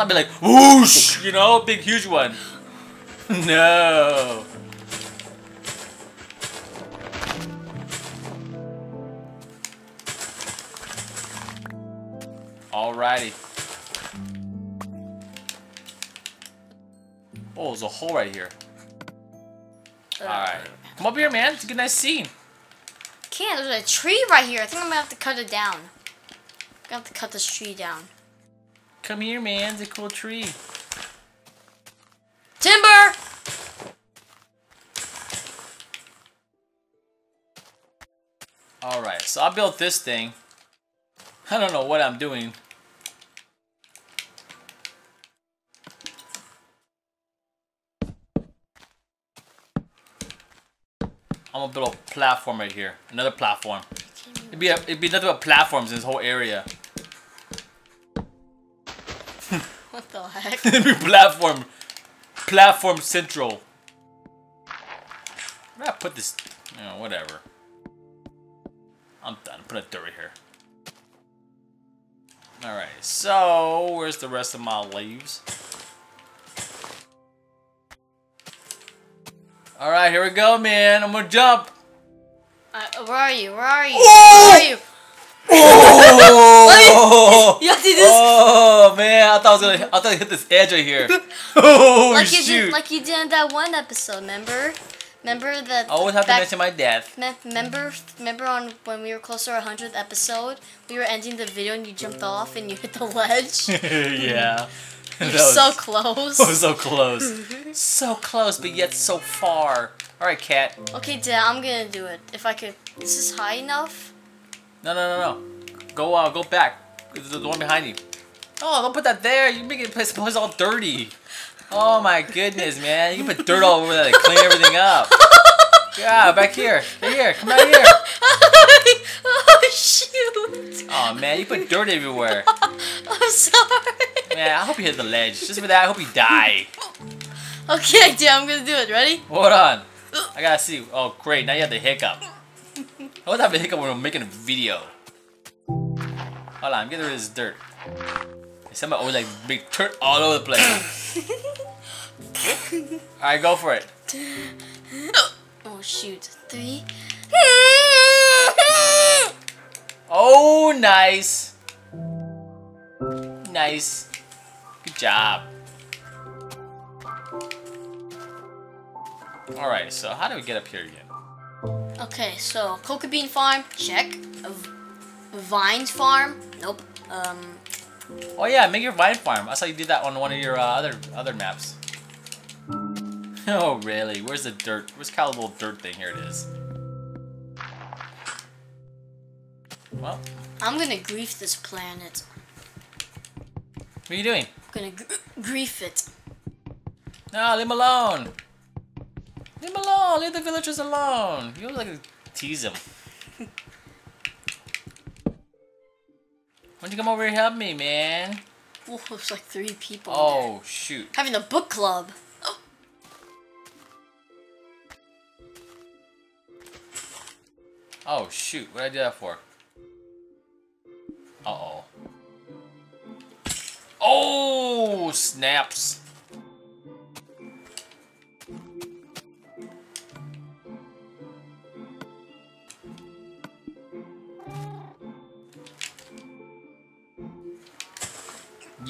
thought I'd be like, whoosh, you know, big, huge one. no. Alrighty. Oh, there's a hole right here. Alright. Come up here, man. It's a good, nice scene. Can't. There's a tree right here. I think I'm gonna have to cut it down. I'm gonna have to cut this tree down. Come here, man. It's a cool tree. Timber! Alright, so I built this thing. I don't know what I'm doing. I'm gonna build a platform right here. Another platform. It'd be a, it'd be nothing but platforms in this whole area. What the heck? platform, platform central. Where did I put this? You know, whatever. I'm done. Put a dirt right here. Alright, so where's the rest of my leaves? Alright, here we go, man. I'm gonna jump. Uh, where are you? Where are you? Whoa! Where are you? Oh! You have to do this oh I thought I was gonna, I thought I hit this edge right here. Oh like you shoot! did, like you did in that one episode. Remember? Remember that? I always have to mention my death. Me- Remember, remember on when we were close to our hundredth episode, we were ending the video and you jumped off and you hit the ledge. yeah. You're was- so close. That was so close. so close, but yet so far. Alright, cat. Okay, Dad, I'm gonna do it. If I could, Is this is high enough. No, no, no, no. Go, uh, go back. There's the one behind you. Oh, don't put that there. You make it place place all dirty. Oh my goodness, man. You can put dirt all over that to clean everything up. Yeah, back here. Right here. Come back here. oh shoot! Oh man, you put dirt everywhere. I'm sorry. Man, I hope you hit the ledge. Just for that, I hope you die. Okay, Dad, I'm gonna do it. Ready? Hold on. I gotta see. Oh, great. Now you have the hiccup. I always have a hiccup when I'm making a video. Hold on. I'm getting rid of this dirt. Somebody always like big dirt all over the place. Alright, go for it. Oh shoot! Three. Oh, nice. Nice. Good job. Alright, so how do we get up here again? Okay, so coca bean farm, check. A v- vines farm, nope. Um, Oh yeah, make your vine farm. I saw you did that on one of your uh, other other maps. Oh really? Where's the dirt? Where's little dirt thing? Here it is. Well, I'm gonna grief this planet. what are you doing? I'm gonna gr- grief it. No, leave him alone. Leave him alone. Leave the villagers alone. You always like to tease them. Why don't you come over here and help me, man? Oh, there's like three people. there. Oh shoot. Having a book club. Oh shoot. What did I do that for? Uh oh. Oh snaps.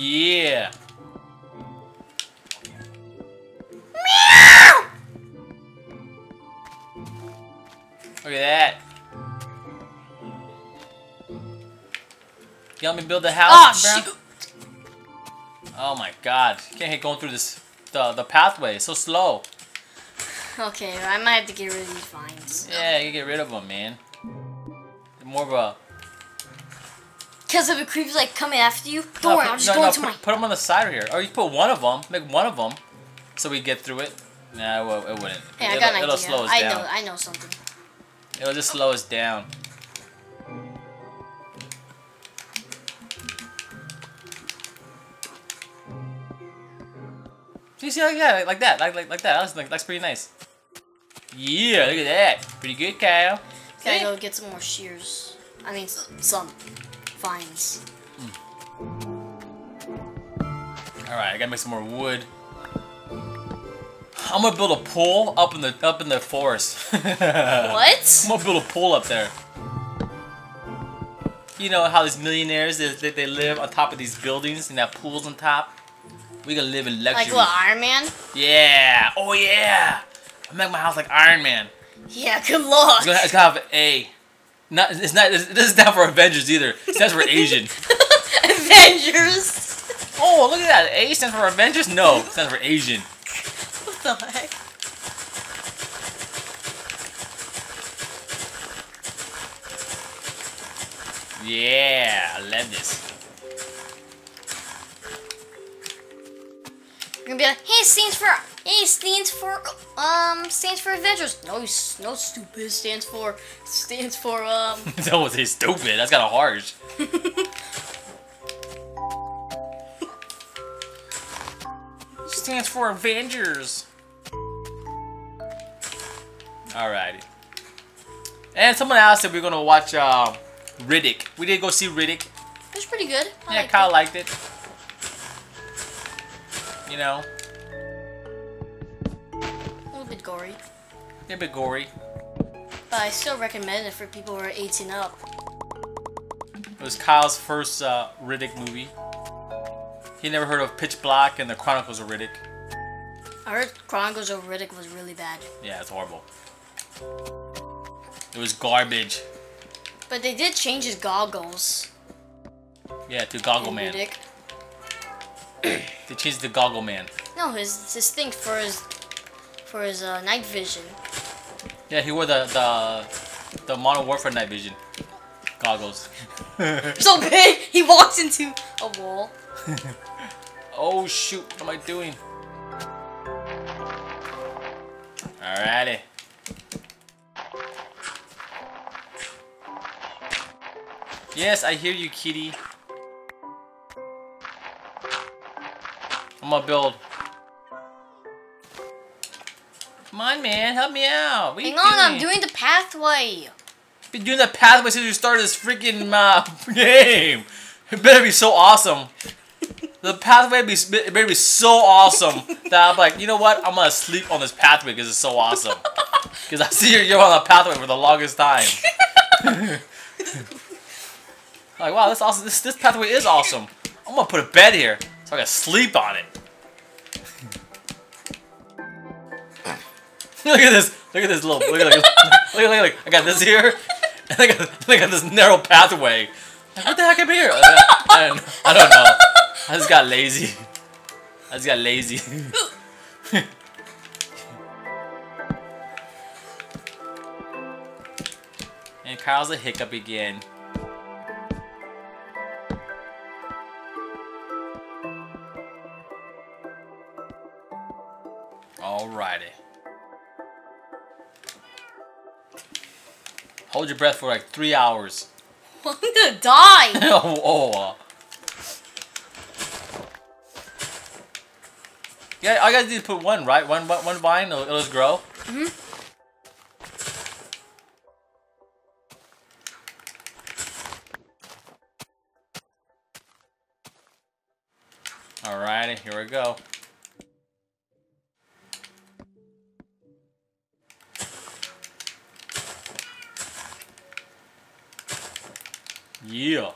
Yeah. Meow! Look at that. You want me build the Oh house, bro? shoot! Oh my god. Can't hit going through this the the pathway. It's so slow. Okay, I might have to get rid of these vines. Yeah, you get rid of them, man. They're more of a Because if a creep's like coming after you, don't No, worry, put- I'm just no, go no, into put, my. put them on the side right here. Or you put one of them. Make one of them, so we get through it. Nah, well, it wouldn't. Hey, I it'll, got an it'll idea. slow us I down. know, I know something. It'll just slow us down. You see, like that, like that, like like, like that. That's like that's pretty nice. Yeah, look at that. Pretty good, Kyle. Gotta go get some more shears. I mean, some vines. Alright, I gotta make some more wood. I'm gonna build a pool up in the up in the forest. What? I'm gonna build a pool up there. You know how these millionaires they, they, they live on top of these buildings and have pools on top. We gonna live in luxury. Like what, Iron Man? Yeah. Oh yeah. I make my house like Iron Man. Yeah, good luck. It's gonna, it's gonna have A. Not it's not. It doesn't stand for Avengers either. It stands for Asian. Avengers. Oh, look at that. A stands for Avengers. No, it stands for Asian. What the heck? Yeah, I love this. You're gonna be like, hey, stands for, hey, stands for, um, stands for Avengers. No, s- no, stupid. Stands for, stands for, um. that was his stupid. That's kind of harsh. Stands for Avengers. Alrighty. And someone asked if we are gonna watch uh, Riddick. We did go see Riddick. It was pretty good. I Yeah, liked Kyle it. liked it. You know, a bit gory. but I still recommend it for people who are 18 up. It was Kyle's first uh, Riddick movie. He never heard of Pitch Black and the Chronicles of Riddick. I heard Chronicles of Riddick was really bad, Yeah, it's horrible. It was garbage. but they did change his goggles. Yeah, to Goggle Man. Riddick. They changed the Goggle Man. No, his his thing for his for his uh, night vision. Yeah, he wore the the the Modern Warfare night vision goggles. So big, he walks into a wall. oh shoot! What am I doing? Alrighty. Yes, I hear you, kitty. I'm gonna build. Come on, man, help me out. What Hang on, I'm doing? doing the pathway. Been doing the pathway since you started this freaking uh, game. It better be so awesome. The pathway be it better be so awesome that I'm like, you know what? I'm gonna sleep on this pathway because it's so awesome. Because I see you're, you're on the pathway for the longest time. like, wow, this awesome. This this pathway is awesome. I'm gonna put a bed here so I can sleep on it. look at this. Look at this little. Look at look, look, look, look, look. I got this here. And I got, I got this narrow pathway. What the heck am here? I, I, I don't know. I just got lazy. I just got lazy. and Kyle's a hiccup again. Hold your breath for like three hours. I'm gonna die. oh, oh. Yeah, I gotta do put one, right? One, one, one vine, it'll, it'll just grow. hmm Alrighty, here we go. Yeah.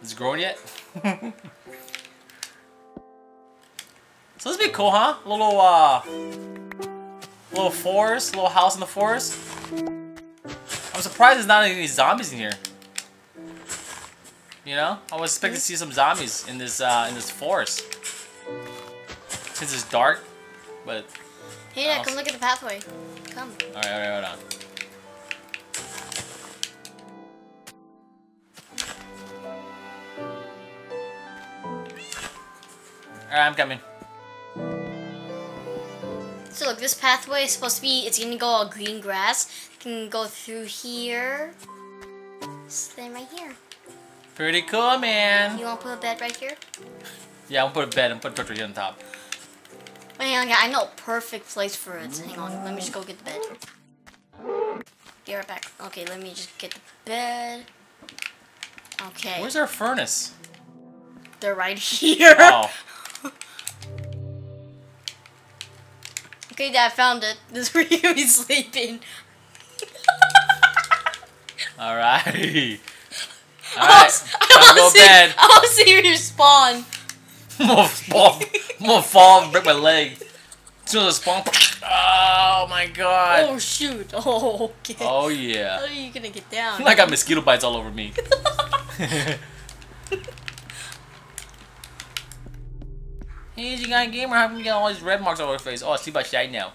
Is it growing yet? so this be cool, huh? A little uh little forest, little house in the forest. I'm surprised there's not any zombies in here. You know, I was expecting to see some zombies in this uh, in this forest. Since it's dark, but Hey, Dad, come look at the pathway. Come. all right, all right, hold on. All right, I'm coming. So look, this pathway is supposed to be, it's gonna go all green grass. Can go through here. Stand right here. Pretty cool, man. You wanna put a bed right here? Yeah, I'm gonna put a bed and put a here on top. Wait, hang on, I know a perfect place for it. Hang on, let me just go get the bed. Be right back. Okay, let me just get the bed. Okay, Where's our furnace? they're right here. Oh, Okay, Dad, found it. This is where you be sleeping. all right. All right, I want to go to to see. bed. I want to see you spawn. Fall. I'm gonna fall and break my leg. As soon as I spawn. Oh my god. Oh shoot! Oh okay. Oh yeah. How are you gonna get down? I got mosquito bites all over me. hey, you got a gamer? How come you got all these red marks all over your face? Oh, I see by shine now.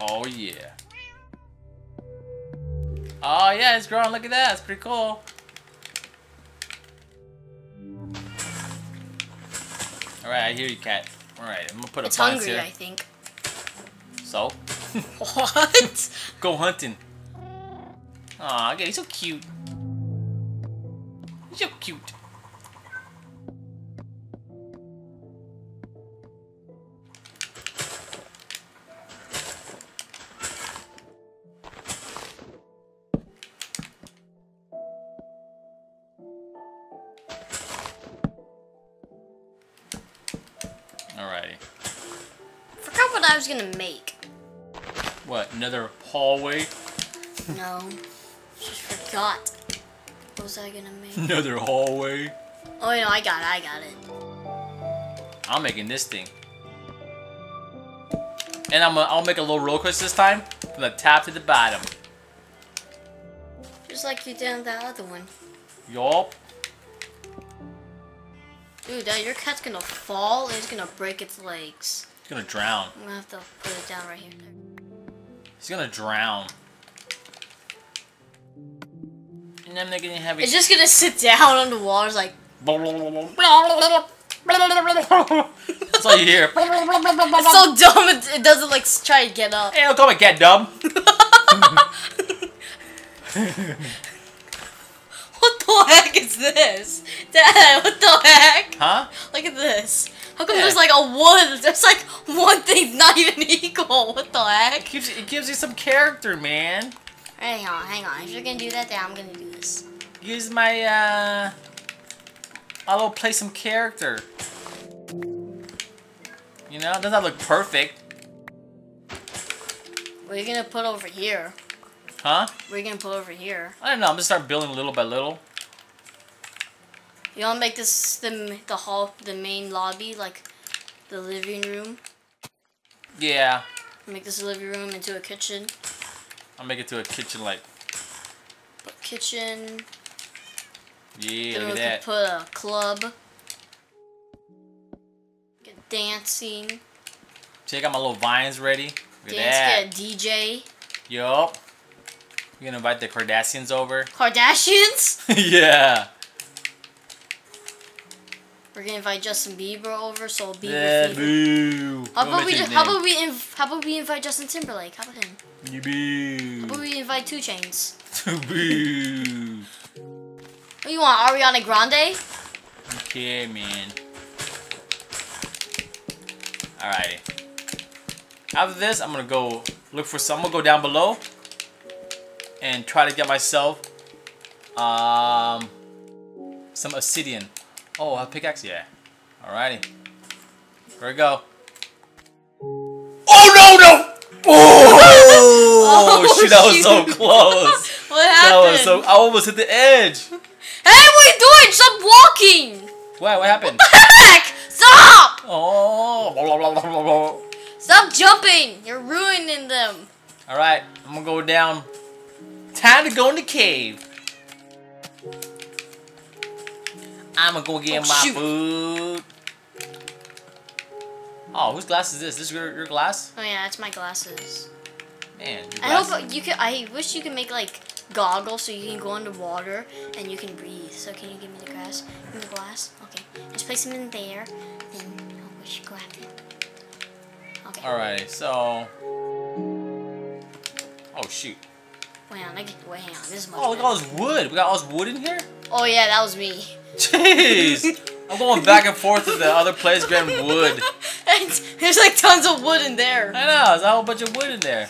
Oh yeah. Oh yeah, it's growing. Look at that. It's pretty cool. All right, I hear you, cat. All right, I'm gonna put it's a pants hungry, here. I think. So, What? go hunting. Aw, okay, he's so cute. He's so cute. Was gonna make. What, another hallway? No, just forgot. What was I gonna make? Another hallway? Oh no, I got it. I got it. I'm making this thing. And I'm gonna, I'll make a little roll coaster this time from the top to the bottom. Just like you did on that other one. Yup. Dude, your cat's gonna fall and it's gonna break its legs. He's gonna drown. I'm gonna have to put it down right here. He's gonna drown. And I'm not gonna have It's just gonna sit down on the water. It's like. That's all you hear. It's so dumb. It, it doesn't like try to get up. Hey, don't call my cat dumb. What the heck is this? Dad, what the heck? Huh? Look at this. How come Yeah. there's like a one? There's like one thing's not even equal. What the It heck? gives, it gives you some character, man. Hang on, hang on. If you're gonna do that, then I'm gonna do this. Use my, uh... I'll play some character. You know, doesn't that look perfect? What are you gonna put over here? Huh? What are you gonna put over here? I don't know, I'm gonna start building little by little. You wanna make this the the hall, the main lobby, like the living room? Yeah. Make this living room into a kitchen. I'll make it to a kitchen like, kitchen. yeah, then look we at could that. put a club. Get dancing. See, out my little vines ready. Look at Dance. that. Get a DJ. Yup. We're gonna invite the Kardashians over. Kardashians. yeah. We're gonna invite Justin Bieber over, so Bieber Yeah, boo. How about we just, how about we inv- how about we invite Justin Timberlake? How about him? You How about we invite 2 Chainz? boo. What you want, Ariana Grande? Okay, man. Alrighty. After this, I'm gonna go look for some. I'm gonna go down below and try to get myself um some obsidian. Oh, a pickaxe, yeah. Alrighty. Here we go. Oh no no! Oh, Oh, shoot! That was so close. What That happened? was so. I almost hit the edge. Hey, what are you doing? Stop walking! What? What happened? Heck! Stop! Oh. Stop jumping! You're ruining them. All right, I'm gonna go down. Time to go in the cave. I'm gonna go get Oh, my shoot. food. Oh, whose glass is this? This your, your glass? Oh yeah, that's my glasses. Man, I hope you could. I wish you could make like goggles so you can go underwater and you can breathe. So can you give me the glass? Give me the glass. Okay. Just place them in there. Then oh, we should grab them. Okay. Alright, so. Oh shoot. Wait on. I get, wait, hang on. This is much Oh, look at all this wood. We got all this wood in here? Oh yeah, that was me. Jeez. I'm going back and forth to the other place getting wood. There's like tons of wood in there. I know, there's a whole bunch of wood in there.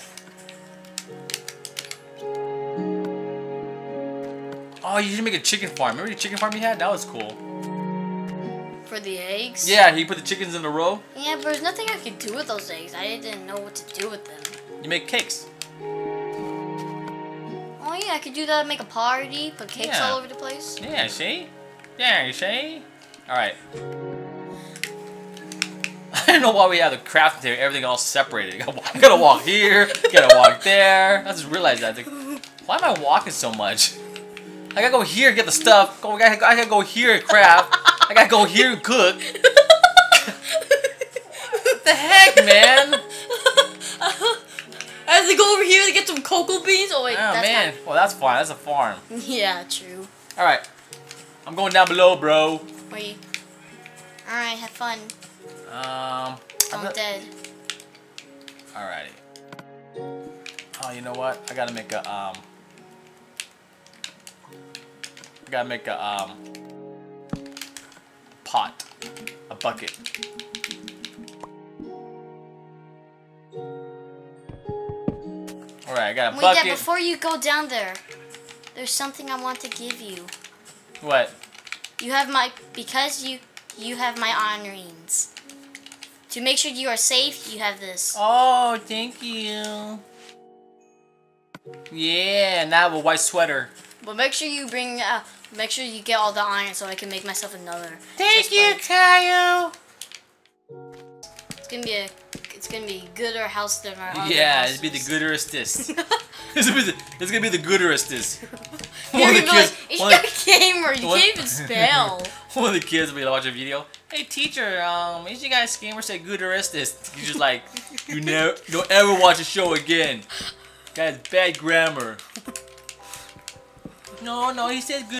Oh, you should make a chicken farm. Remember the chicken farm you had? That was cool. For the eggs? Yeah, you put the chickens in a row. Yeah, but there's nothing I could do with those eggs. I didn't know what to do with them. You make cakes. Oh yeah, I could do that, make a party, put cakes Yeah. all over the place. Yeah, see? Yeah, you see? Alright. I don't know why we have the craft there, everything all separated. I gotta walk- I gotta walk here, gotta walk there. I just realized that. Like, why am I walking so much? I gotta go here and get the stuff. Go, I, gotta, I gotta go here and craft. I gotta go here and cook. What the heck, man? I have to go over here to get some cocoa beans. Oh wait, Oh that's man. Well, that's fine. That's a farm. Yeah, true. Alright. I'm going down below, bro. Wait. All right, have fun. Um. Don't dead. Alrighty. Oh, you know what? I gotta make a um. I gotta make a um. Pot, a bucket. All right, I got a Wait, bucket. before you go down there, there's something I want to give you. What? You have my because you you have my honorings. To make sure you are safe, you have this. Oh, thank you. Yeah, now I have a white sweater. But make sure you bring uh, make sure you get all the iron so I can make myself another. Thank you. Caillou. It's gonna be a it's gonna be gooder house than our Yeah, it'd be the gooderestest. it's, gonna be the, it's gonna be the gooderestest. You're one, of gonna the be kids, like, a gamer. You one- can't even spell. one of the kids will be watching a video. Hey teacher, um, is you guys gamer say good gooderestest? You just like, you never, don't ever watch a show again. Guys, bad grammar. No, no, he said good.